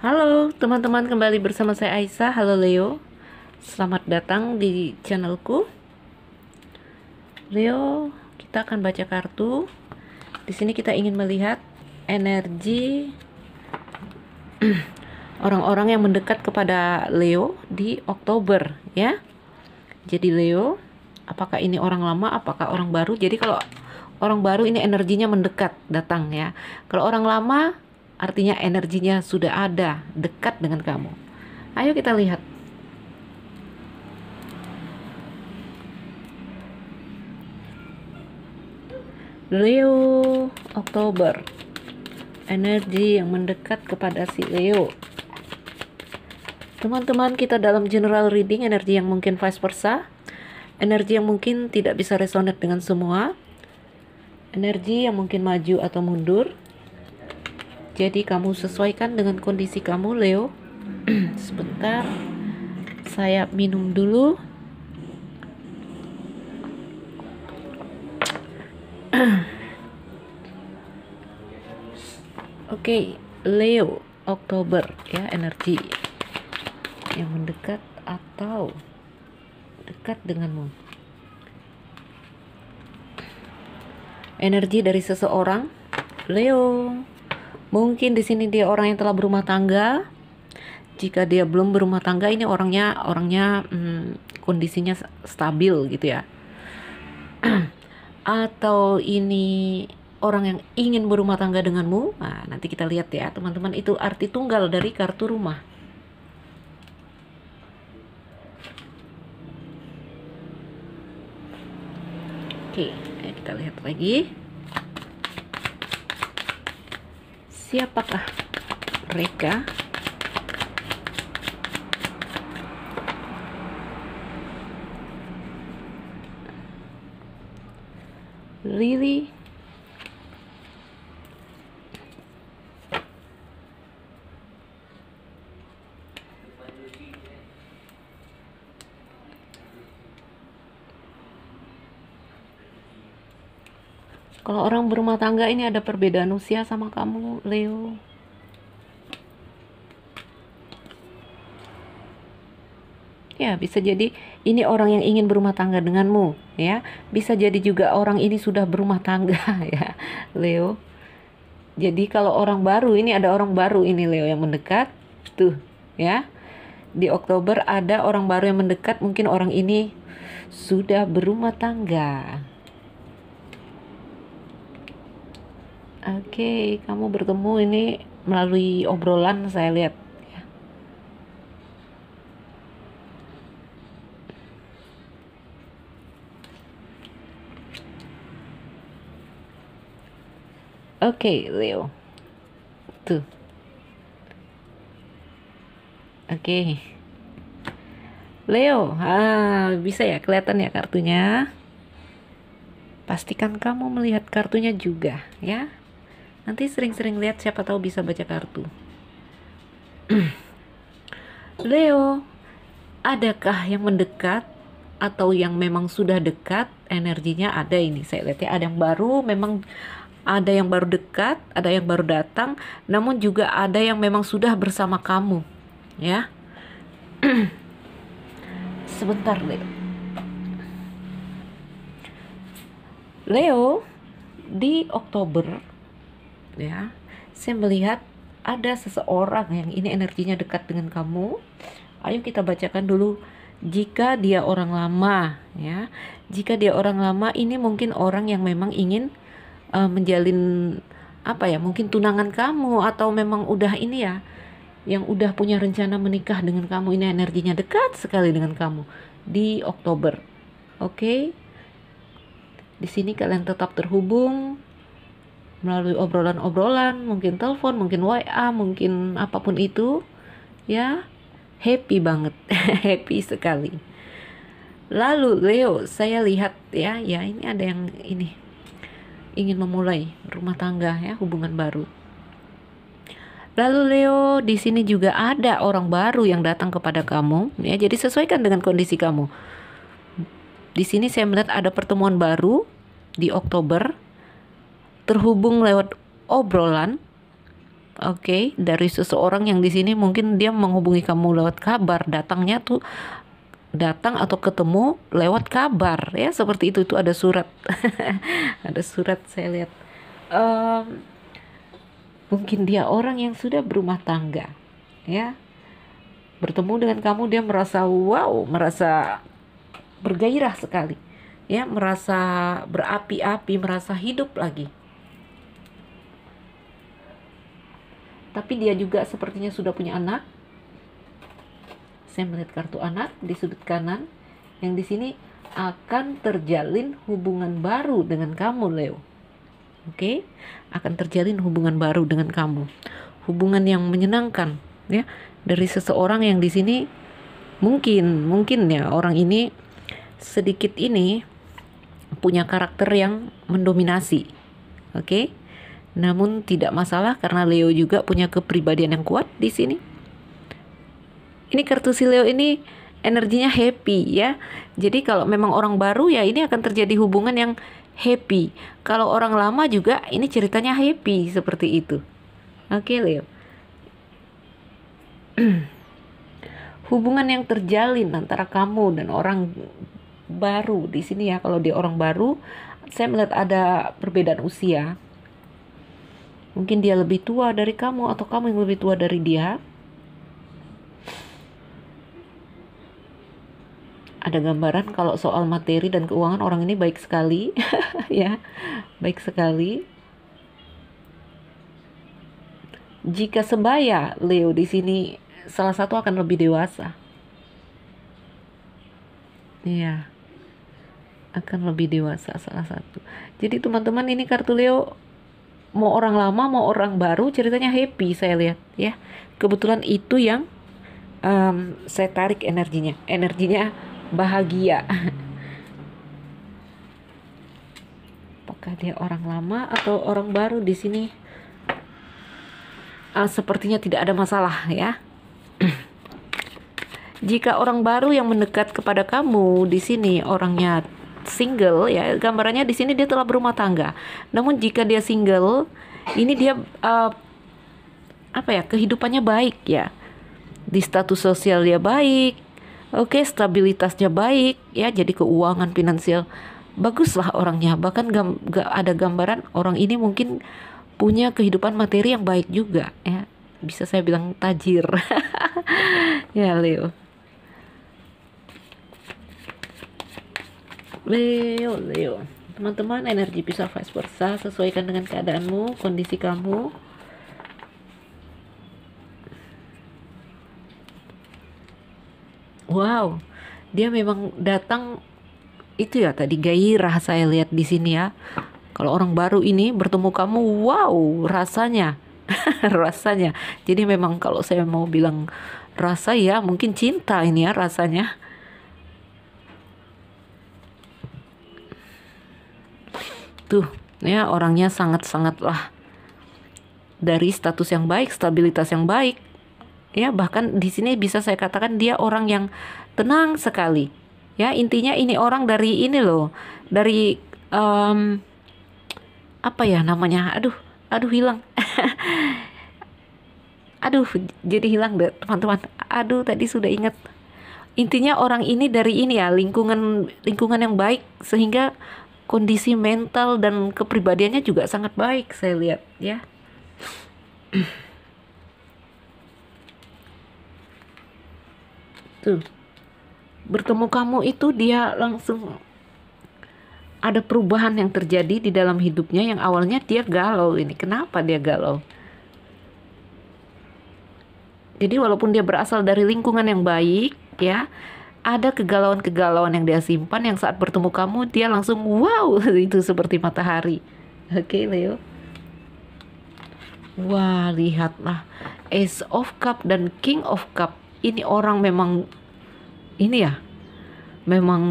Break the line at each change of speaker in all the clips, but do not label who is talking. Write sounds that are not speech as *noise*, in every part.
Halo teman-teman kembali bersama saya Aisyah. Halo Leo. Selamat datang di channelku. Leo, kita akan baca kartu. Di sini kita ingin melihat energi *clears throat* orang-orang yang mendekat kepada Leo di Oktober ya. Jadi Leo, apakah ini orang lama, apakah orang baru? Jadi kalau orang baru ini energinya mendekat datang ya. Kalau orang lama artinya energinya sudah ada dekat dengan kamu. Ayo kita lihat. Leo Oktober. Energi yang mendekat kepada si Leo. Teman-teman kita dalam general reading energi yang mungkin vice versa. Energi yang mungkin tidak bisa resonate dengan semua. Energi yang mungkin maju atau mundur jadi kamu sesuaikan dengan kondisi kamu Leo. *clears throat* Sebentar. Saya minum dulu. *clears throat* Oke, okay, Leo, Oktober ya energi yang mendekat atau dekat denganmu. Energi dari seseorang, Leo. Mungkin di sini dia orang yang telah berumah tangga. Jika dia belum berumah tangga, ini orangnya orangnya hmm, kondisinya stabil gitu ya. *clears throat* Atau ini orang yang ingin berumah tangga denganmu. Nah, nanti kita lihat ya, teman-teman. Itu arti tunggal dari kartu rumah. Oke, kita lihat lagi. Siapakah mereka? Lily Kalau orang berumah tangga ini ada perbedaan usia sama kamu, Leo. Ya, bisa jadi ini orang yang ingin berumah tangga denganmu, ya. Bisa jadi juga orang ini sudah berumah tangga, *laughs* ya, Leo. Jadi kalau orang baru ini ada orang baru ini Leo yang mendekat, tuh, ya. Di Oktober ada orang baru yang mendekat, mungkin orang ini sudah berumah tangga. Oke, okay, kamu bertemu ini melalui obrolan saya lihat. Oke, okay, Leo. Tuh. Oke. Okay. Leo, ah, bisa ya kelihatan ya kartunya. Pastikan kamu melihat kartunya juga, ya. Nanti sering-sering lihat siapa tahu bisa baca kartu. *clears throat* Leo, adakah yang mendekat atau yang memang sudah dekat? Energinya ada ini saya lihat ya. Ada yang baru memang ada yang baru dekat ada yang baru datang namun juga ada yang memang sudah bersama kamu ya. *clears throat* Sebentar Leo. Leo di Oktober ya. Saya melihat ada seseorang yang ini energinya dekat dengan kamu. Ayo kita bacakan dulu. Jika dia orang lama ya. Jika dia orang lama ini mungkin orang yang memang ingin uh, menjalin apa ya mungkin tunangan kamu atau memang udah ini ya yang udah punya rencana menikah dengan kamu ini energinya dekat sekali dengan kamu di Oktober. Oke? Okay? di sini kalian tetap terhubung melalui obrolan-obrolan, mungkin telepon, mungkin WA, mungkin apa pun itu, ya happy banget, *laughs* happy sekali. Lalu Leo, saya lihat ya, ya ini ada yang ini ingin memulai rumah tangga ya, hubungan baru. Lalu Leo, di sini juga ada orang baru yang datang kepada kamu, ya. Jadi sesuaikan dengan kondisi kamu. Di sini saya melihat ada pertemuan baru di Oktober terhubung lewat obrolan. oke okay, dari seseorang yang di sini mungkin dia menghubungi kamu lewat kabar datangnya tuh datang atau ketemu lewat kabar ya seperti itu itu ada surat. *laughs* Ada surat saya lihat. Um, mungkin dia orang yang sudah berumah tangga ya. Bertemu dengan kamu dia merasa wow merasa bergairah sekali ya merasa berapi-api merasa hidup lagi tapi dia juga sepertinya sudah punya anak saya melihat kartu anak di sudut kanan yang di sini akan terjalin hubungan baru dengan kamu Leo oke okay? akan terjalin hubungan baru dengan kamu hubungan yang menyenangkan ya dari seseorang yang di sini mungkin mungkin ya orang ini sedikit ini punya karakter yang mendominasi. Oke. Okay? Namun tidak masalah karena Leo juga punya kepribadian yang kuat di sini. Ini kartu si Leo ini energinya happy ya. Jadi kalau memang orang baru ya ini akan terjadi hubungan yang happy. Kalau orang lama juga ini ceritanya happy seperti itu. Oke Leo. *clears throat* hubungan yang terjalin antara kamu dan orang baru di sini ya kalau dia orang baru saya melihat ada perbedaan usia mungkin dia lebih tua dari kamu atau kamu yang lebih tua dari dia? Ada gambaran kalau soal materi dan keuangan orang ini baik sekali. *laughs* Ya baik sekali. Jika sebaya Leo di sini salah satu akan lebih dewasa. Iya akan lebih dewasa salah satu. Jadi teman-teman ini kartu Leo mau orang lama mau orang baru ceritanya happy saya lihat ya. Kebetulan itu yang um, saya tarik energinya. Energinya bahagia. *laughs* Apakah dia orang lama atau orang baru di sini? Uh, sepertinya tidak ada masalah ya. *clears throat* Jika orang baru yang mendekat kepada kamu di sini orangnya single ya gambarannya di sini dia telah berumah tangga. Namun jika dia single, ini dia uh, apa ya kehidupannya baik ya. Di status sosial dia baik, oke okay, stabilitasnya baik ya. Jadi keuangan finansial baguslah orangnya. Bahkan gam, gak ada gambaran orang ini mungkin punya kehidupan materi yang baik juga ya. Bisa saya bilang tajir. *laughs* ya Leo. Leo, Leo. Teman-teman, energi bisa vice versa, sesuaikan dengan keadaanmu, kondisi kamu. Wow, dia memang datang itu ya tadi gairah saya lihat di sini ya. Kalau orang baru ini bertemu kamu, wow, rasanya. *laughs* rasanya. Jadi memang kalau saya mau bilang rasa ya mungkin cinta ini ya rasanya. Tuh ya orangnya sangat-sangatlah dari status yang baik, stabilitas yang baik. Ya, bahkan di sini bisa saya katakan dia orang yang tenang sekali. Ya, intinya ini orang dari ini loh, dari um, apa ya namanya? Aduh, aduh hilang. *laughs* aduh, jadi hilang deh, teman-teman. Aduh, tadi sudah ingat. Intinya orang ini dari ini ya, lingkungan lingkungan yang baik sehingga kondisi mental dan kepribadiannya juga sangat baik saya lihat ya. Tuh. Bertemu kamu itu dia langsung ada perubahan yang terjadi di dalam hidupnya yang awalnya dia galau ini. Kenapa dia galau? Jadi walaupun dia berasal dari lingkungan yang baik ya ada kegalauan-kegalauan yang dia simpan yang saat bertemu kamu dia langsung wow *laughs* itu seperti matahari. Oke okay, Leo. Wah lihatlah. Ace of Cup dan King of Cup. Ini orang memang ini ya memang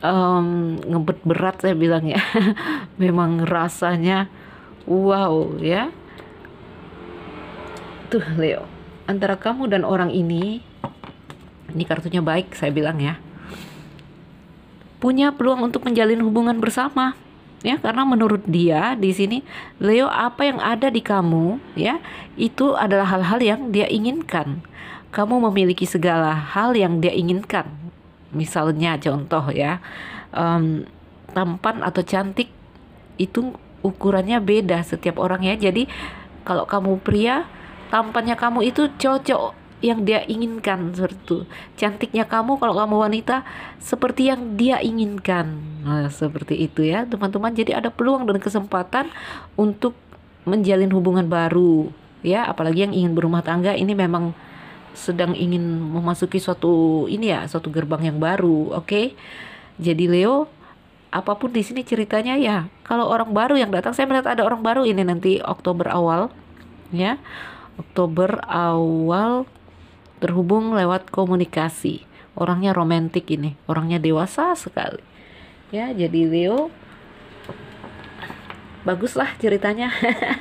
um, ngebet berat saya bilang ya. *laughs* Memang rasanya wow ya. Tuh Leo. Antara kamu dan orang ini ini kartunya baik saya bilang ya. Punya peluang untuk menjalin hubungan bersama ya karena menurut dia di sini Leo apa yang ada di kamu ya itu adalah hal-hal yang dia inginkan. Kamu memiliki segala hal yang dia inginkan. Misalnya contoh ya um, tampan atau cantik itu ukurannya beda setiap orang ya jadi kalau kamu pria tampannya kamu itu cocok yang dia inginkan seperti itu. Cantiknya kamu kalau kamu wanita seperti yang dia inginkan. Nah, seperti itu ya, teman-teman. Jadi ada peluang dan kesempatan untuk menjalin hubungan baru, ya, apalagi yang ingin berumah tangga ini memang sedang ingin memasuki suatu ini ya, suatu gerbang yang baru, oke? Okay? Jadi Leo apa pun di sini ceritanya ya, kalau orang baru yang datang saya melihat ada orang baru ini nanti Oktober awal ya. Oktober awal terhubung lewat komunikasi. Orangnya romantis ini, orangnya dewasa sekali. Ya, jadi Leo baguslah ceritanya.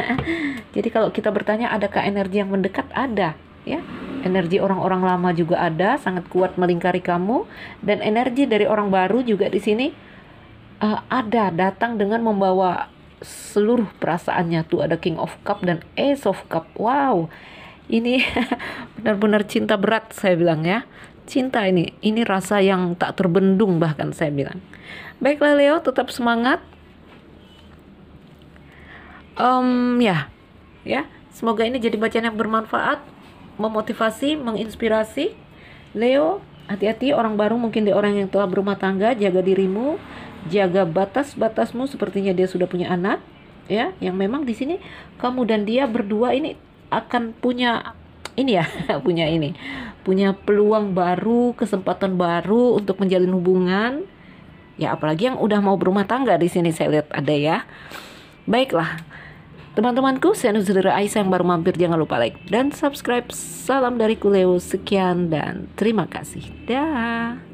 *laughs* jadi kalau kita bertanya adakah energi yang mendekat ada, ya. Energi orang-orang lama juga ada, sangat kuat melingkari kamu dan energi dari orang baru juga di sini uh, ada datang dengan membawa seluruh perasaannya tuh ada King of Cup dan Ace of Cup. Wow ini *laughs* benar-benar cinta berat saya bilang ya. Cinta ini ini rasa yang tak terbendung bahkan saya bilang. Baiklah Leo tetap semangat. Um, ya ya. Semoga ini jadi bacaan yang bermanfaat memotivasi menginspirasi. Leo hati-hati orang baru mungkin di orang yang telah berumah tangga jaga dirimu jaga batas-batasmu sepertinya dia sudah punya anak ya. Yang memang di sini kamu dan dia berdua ini akan punya ini ya *laughs* punya ini. Punya peluang baru kesempatan baru untuk menjalin hubungan. Ya apalagi yang udah mau berumah tangga di sini saya lihat ada ya. Baiklah teman-temanku saya Nuzulira Aisyah yang baru mampir jangan lupa like dan subscribe. Salam dari Kuleo sekian dan terima kasih. Dah